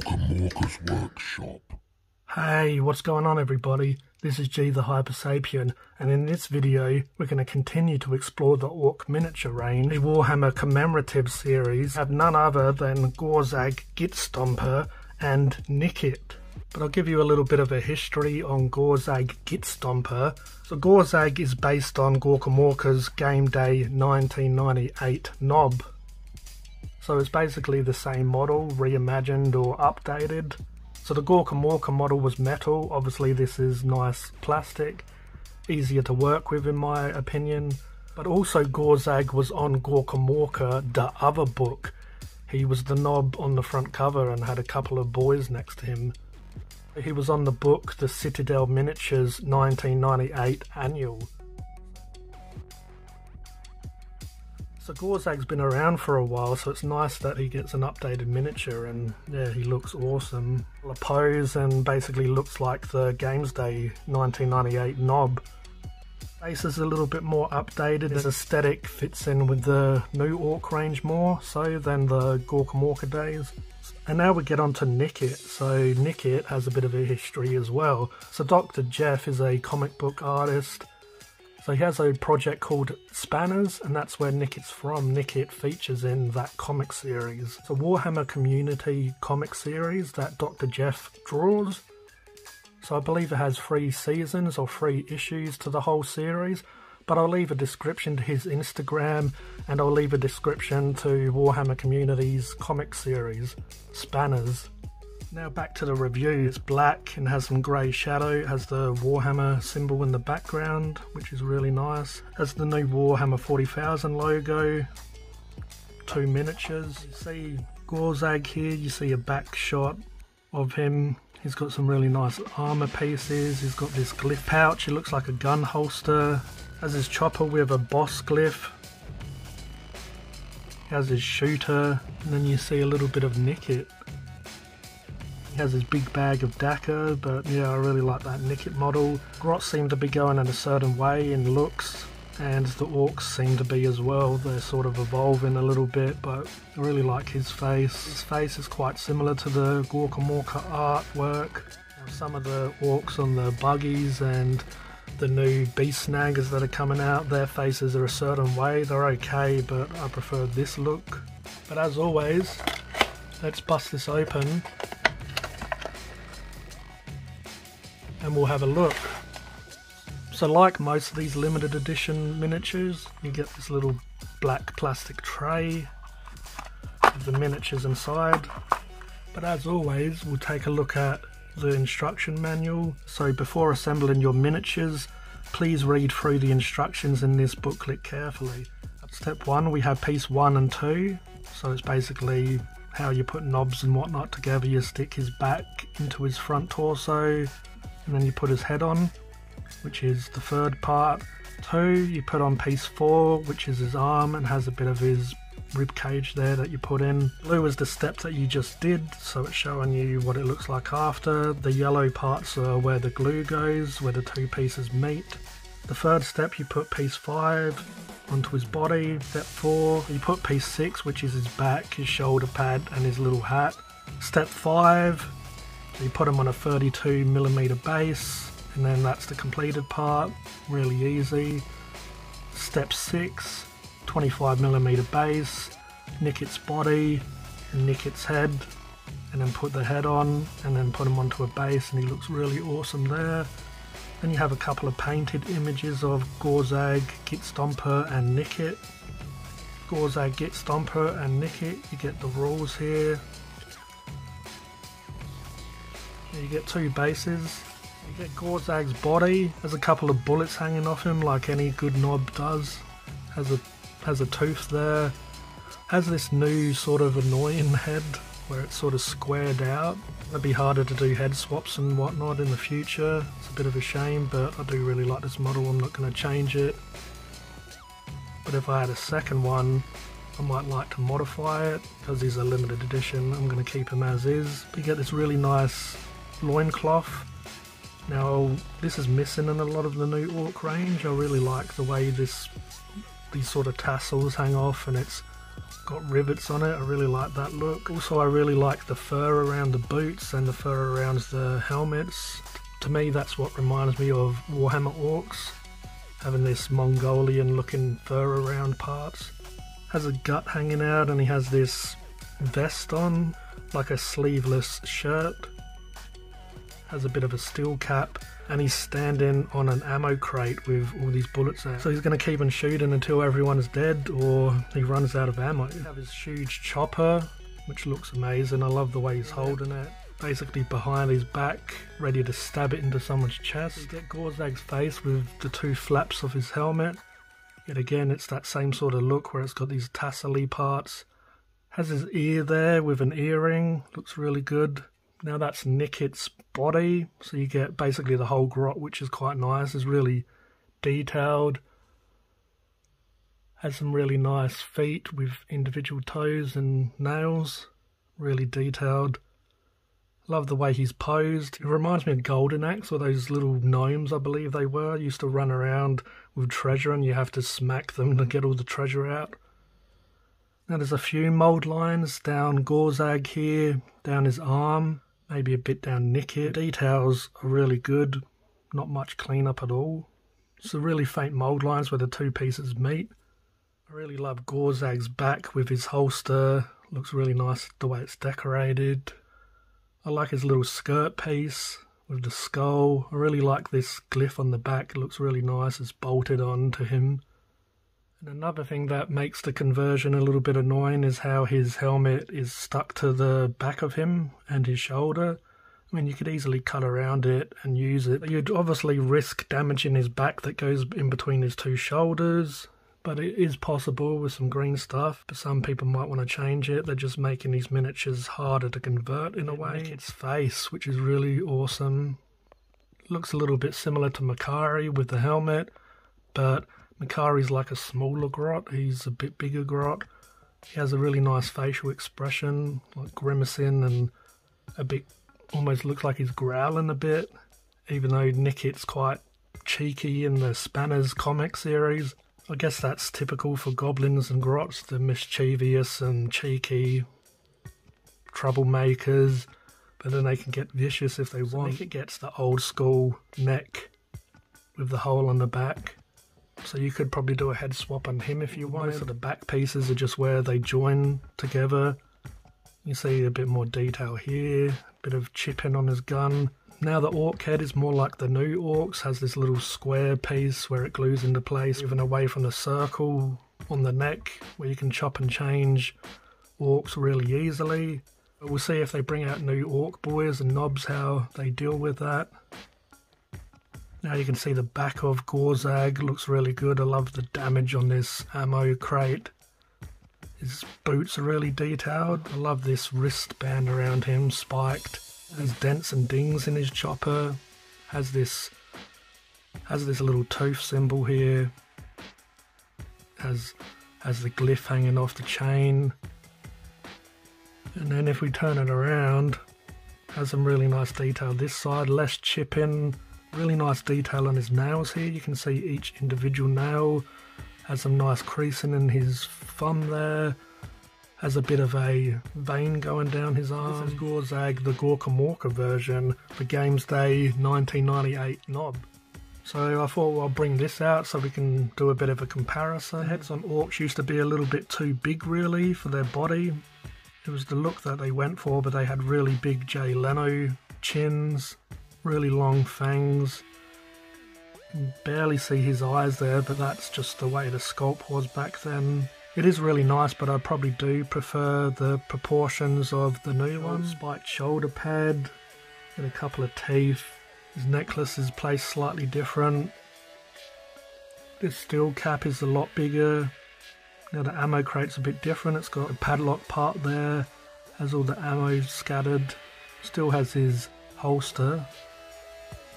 Gorkamorka's workshop. Hey, what's going on everybody? This is G the Hypersapien, and in this video we're going to continue to explore the Orc miniature range. The Warhammer commemorative series have none other than Gorzag Gitstomper and Nikkit. But I'll give you a little bit of a history on Gorzag Gitstomper. So Gorzag is based on Gorkamorka's Game Day 1998 Nob. So it's basically the same model, reimagined or updated. So the Gorkamorka model was metal, obviously this is nice plastic, easier to work with in my opinion. But also Gorzag was on Gorkamorka, the other book. He was the Nob on the front cover and had a couple of boys next to him. He was on the book The Citadel Miniatures 1998 Annual. So Gorzag's been around for a while, so it's nice that he gets an updated miniature, and yeah, he looks awesome. A pose and basically looks like the Games Day 1998 Nob. Face is a little bit more updated. His aesthetic fits in with the new Orc range more so than the Gorkamorka days. And now we get on to Nikkit. So Nikkit has a bit of a history as well. So Dr. Jeff is a comic book artist so he has a project called Spanners, and that's where Nikkit's from. Nikkit features in that comic series. It's a Warhammer community comic series that Dr. Jeff draws. So I believe it has three seasons or three issues to the whole series. But I'll leave a description to his Instagram and I'll leave a description to Warhammer Community's comic series, Spanners. Now back to the review. It's black and has some grey shadow. It has the Warhammer symbol in the background, which is really nice. It has the new Warhammer 40,000 logo. Two miniatures. You see Gorzag here. You see a back shot of him. He's got some really nice armor pieces. He's got this glyph pouch. It looks like a gun holster. Has his chopper with a boss glyph. He has his shooter. And then you see a little bit of Nikkit. He has his big bag of Dakka, but yeah, I really like that Nikkit model. Grots seem to be going in a certain way in looks, and the Orcs seem to be as well. They're sort of evolving a little bit, but I really like his face. His face is quite similar to the Gorkamorka artwork. Some of the Orcs on the buggies and the new Beast Snaggas that are coming out, their faces are a certain way. They're okay, but I prefer this look. But as always, let's bust this open and we'll have a look. So like most of these limited edition miniatures, you get this little black plastic tray with the miniatures inside. But as always, we'll take a look at the instruction manual. So before assembling your miniatures, please read through the instructions in this booklet carefully. At step one, we have piece one and two. So it's basically how you put Nobs and whatnot together. You stick his back into his front torso, and then you put his head on, which is the third part. Two, you put on piece four, which is his arm and has a bit of his rib cage there that you put in. Blue is the step that you just did, so it's showing you what it looks like after. The yellow parts are where the glue goes, where the two pieces meet. The third step, you put piece five onto his body. Step four, you put piece six, which is his back, his shoulder pad, and his little hat. Step five, you put them on a 32 millimeter base and then that's the completed part, really easy. Step 6, 25 millimeter base, Nikkit's body and Nikkit's head and then put the head on and then put him onto a base and he looks really awesome there. Then you have a couple of painted images of Gorzag, Gitstomper and Nikkit. Gorzag, Gitstomper and Nikkit, you get the rules here, You get two bases. You get Gorzag's body. There's a couple of bullets hanging off him, like any good Nob does. Has a has a tooth there. Has this new sort of annoying head where it's sort of squared out. It'd be harder to do head swaps and whatnot in the future. It's a bit of a shame, but I do really like this model. I'm not going to change it. But if I had a second one, I might like to modify it because he's a limited edition. I'm going to keep him as is. You get this really nice loincloth. Now, this is missing in a lot of the new Orc range. I really like the way this these sort of tassels hang off and it's got rivets on it. I really like that look. Also, I really like the fur around the boots and the fur around the helmets. To me, that's what reminds me of Warhammer Orcs, having this Mongolian looking fur around parts. Has a gut hanging out and he has this vest on, like a sleeveless shirt. Has a bit of a steel cap and he's standing on an ammo crate with all these bullets out. So he's going to keep on shooting until everyone is dead or he runs out of ammo. You have his huge chopper, which looks amazing. I love the way he's holding it. Basically behind his back, ready to stab it into someone's chest. You get Gorzag's face with the two flaps of his helmet. Yet again, it's that same sort of look where it's got these tassely parts. Has his ear there with an earring, looks really good. Now that's Nikkit's body, so you get basically the whole grot, which is quite nice. It's really detailed. Has some really nice feet with individual toes and nails. Really detailed. Love the way he's posed. It reminds me of Golden Axe, or those little gnomes, I believe they were. Used to run around with treasure and you have to smack them to get all the treasure out. Now there's a few mold lines down Gorzag here, down his arm maybe a bit down Nikkit. Details are really good, not much cleanup at all. Some really faint mould lines where the two pieces meet. I really love Gorzag's back with his holster. Looks really nice the way it's decorated. I like his little skirt piece with the skull. I really like this glyph on the back. It looks really nice. It's bolted on to him. Another thing that makes the conversion a little bit annoying is how his helmet is stuck to the back of him and his shoulder. I mean, you could easily cut around it and use it. You'd obviously risk damaging his back that goes in between his two shoulders, but it is possible with some green stuff. But some people might want to change it. They're just making these miniatures harder to convert in a way. Its face, which is really awesome. Looks a little bit similar to Makkari with the helmet, but Makkari's like a smaller grot, he's a bit bigger grot. He has a really nice facial expression, like grimacing and a bit, almost looks like he's growling a bit, even though Nikkit's quite cheeky in the Spanners comic series. I guess that's typical for goblins and grots, the mischievous and cheeky troublemakers, but then they can get vicious if they want. Nikkit gets the old school neck with the hole on the back so you could probably do a head swap on him if you wanted. So the back pieces are just where they join together. You see a bit more detail here, a bit of chipping on his gun. Now the orc head is more like the new orcs, has this little square piece where it glues into place, even away from the circle on the neck, where you can chop and change orcs really easily. We'll see if they bring out new orc boys and Nobs how they deal with that. Now you can see the back of Gorzag looks really good. I love the damage on this ammo crate. His boots are really detailed. I love this wristband around him, spiked. Has dents and dings in his chopper. Has this has this little tooth symbol here. Has has the glyph hanging off the chain. And then if we turn it around, has some really nice detail this side, less chipping, Really nice detail on his nails here. You can see each individual nail has some nice creasing in his thumb there. Has a bit of a vein going down his arm. This is Gorzag, the Gorkamorka version, the Games Day 1998 Nob. So I thought well, I'll bring this out so we can do a bit of a comparison. The heads on Orcs used to be a little bit too big really for their body. It was the look that they went for, but they had really big Jay Leno chins really long fangs. barely see his eyes there, but that's just the way the sculpt was back then. It is really nice, but I probably do prefer the proportions of the new one. Mm. Spiked shoulder pad, and a couple of teeth. His necklace is placed slightly different. This steel cap is a lot bigger. Now the ammo crate's a bit different. It's got a padlock part there, has all the ammo scattered. Still has his holster,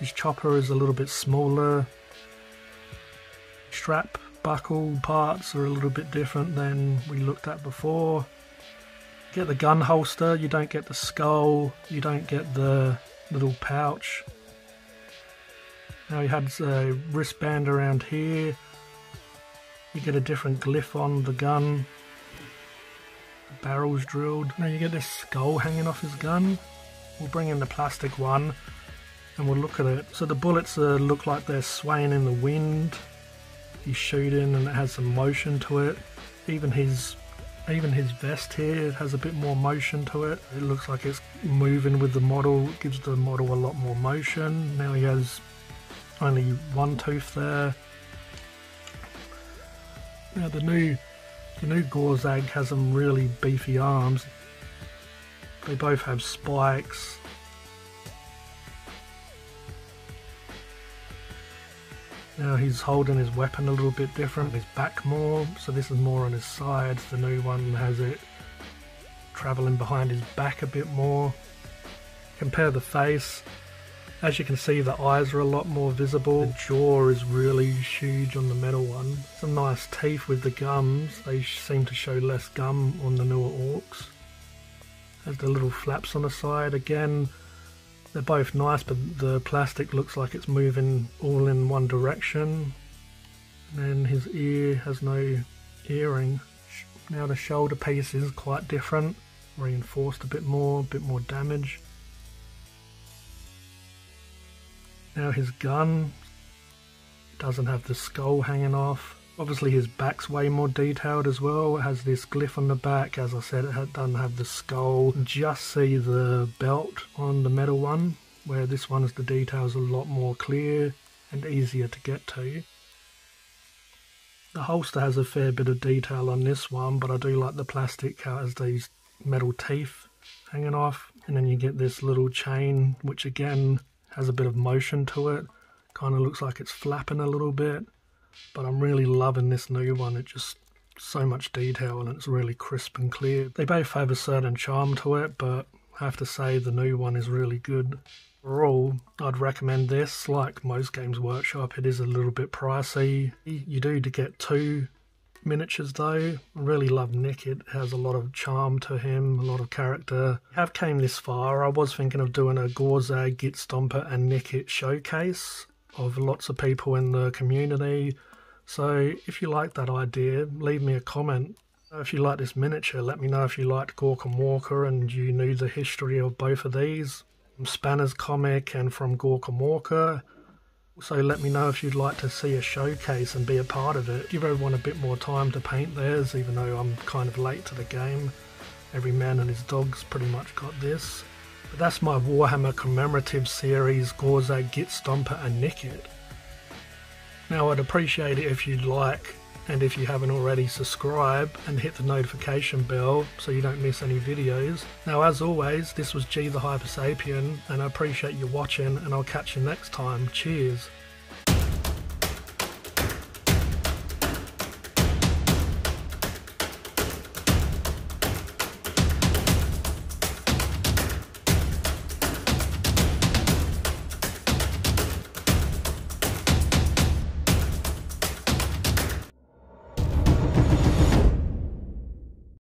his chopper is a little bit smaller. Strap buckle parts are a little bit different than we looked at before. Get the gun holster, you don't get the skull, you don't get the little pouch. Now he had a wristband around here. You get a different glyph on the gun. The barrel's drilled. Now you get this skull hanging off his gun. We'll bring in the plastic one and we'll look at it. So the bullets uh, look like they're swaying in the wind. He's shooting and it has some motion to it. Even his even his vest here it has a bit more motion to it. It looks like it's moving with the model, it gives the model a lot more motion. Now he has only one tooth there. Now the new the new Gorzag has some really beefy arms. They both have spikes. Now he's holding his weapon a little bit different, his back more, so this is more on his sides. The new one has it travelling behind his back a bit more. Compare the face. As you can see the eyes are a lot more visible. The jaw is really huge on the metal one. Some nice teeth with the gums. They seem to show less gum on the newer orcs. Has the little flaps on the side again. They're both nice, but the plastic looks like it's moving all in one direction. And then his ear has no earring. Now the shoulder piece is quite different, reinforced a bit more, a bit more damage. Now his gun doesn't have the skull hanging off. Obviously his back's way more detailed as well. It has this glyph on the back. As I said, it doesn't have the skull. Just see the belt on the metal one, where this one's the details a lot more clear and easier to get to. The holster has a fair bit of detail on this one, but I do like the plastic how it has these metal teeth hanging off. And then you get this little chain, which again has a bit of motion to it. Kind of looks like it's flapping a little bit. But I'm really loving this new one. It just so much detail and it's really crisp and clear. They both have a certain charm to it, but I have to say the new one is really good. Overall, I'd recommend this. Like most Games Workshop, it is a little bit pricey. You do to get two miniatures though. I really love Nick. It has a lot of charm to him, a lot of character. I have came this far. I was thinking of doing a Gorzag, Git Stomper and Nikkit showcase of lots of people in the community. So if you like that idea, leave me a comment. If you like this miniature, let me know if you liked Gorkamorka and you knew the history of both of these. Spanner's comic and from Gorkamorka. So let me know if you'd like to see a showcase and be a part of it. Give everyone a bit more time to paint theirs, even though I'm kind of late to the game. Every man and his dog's pretty much got this. But that's my Warhammer commemorative series, Gorzag, Git Stomper and Nikkit. Now I'd appreciate it if you'd like, and if you haven't already, subscribe and hit the notification bell so you don't miss any videos. Now as always, this was G the Hypersapien, and I appreciate you watching and I'll catch you next time. Cheers.